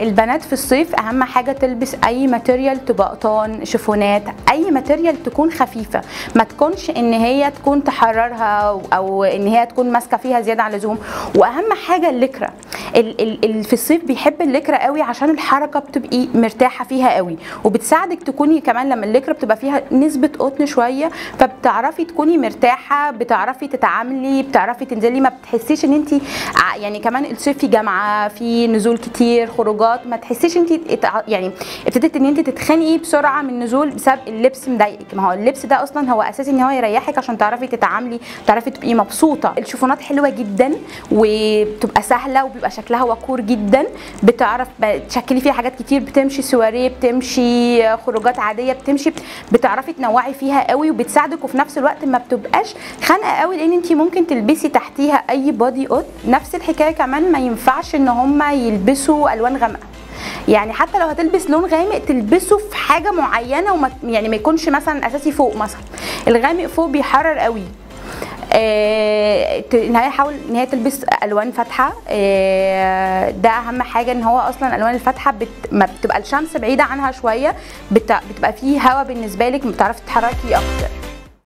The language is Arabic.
البنات في الصيف أهم حاجة تلبس أي material تبقى أقطان شيفونات أي material تكون خفيفة. ما تكونش إن هي تكون تحررها أو إن هي تكون ماسكة فيها زيادة عن اللزوم. وأهم حاجة اللكره ال ال ال في الصيف بيحب اللكره قوي عشان الحركة بتبقي مرتاحة فيها قوي. وبتساعدك تكوني كمان لما اللكره بتبقى فيها نسبة قطن شوية فبتعرفي تكوني مرتاحة بتعرفي تتعاملي بتعرفي تنزلي ما بتحسيش إن انت يعني كمان الصيف في جامعة في نزول كتير خروجات ما تحسيش انت يعني ابتديت إن انت تتخنقي بسرعة من النزول بسبب اللبس مضايقك. ما هو اللبس ده أصلا هو أساسي إن هو يريحك عشان تعرفي تتعاملي تعرفي تبقي مبسوطة. الشوفونات حلوة جدا وبتبقى سهلة وبيبقى شكلها وقور جدا. بتعرف تشكلي فيها حاجات كتير بتمشي سواريه بتمشي خروجات عادية بتمشي بتعرفي تنوعي فيها قوي وبتساعدك وفي نفس الوقت ما بتبقاش خانقة قوي لأن انت ممكن تلبسي تحتيها أي body cut نفس الحكاية كمان ما ينفعش إن هم يلبسوا ألوان غامقة. يعني حتى لو هتلبس لون غامق تلبسه في حاجة معينة وما يعني ما يكونش مثلا أساسي فوق مثلا. الغامق فوق بيحرر قوي. آه إن هي حاول إن هي تلبس ألوان فاتحة آه ده أهم حاجة إن هو أصلا الالوان الفاتحة بت... ما بتبقى الشمس بعيدة عنها شوية بت... بتبقى فيه هواء بالنسبة لك بتعرفي تتحركي أكتر.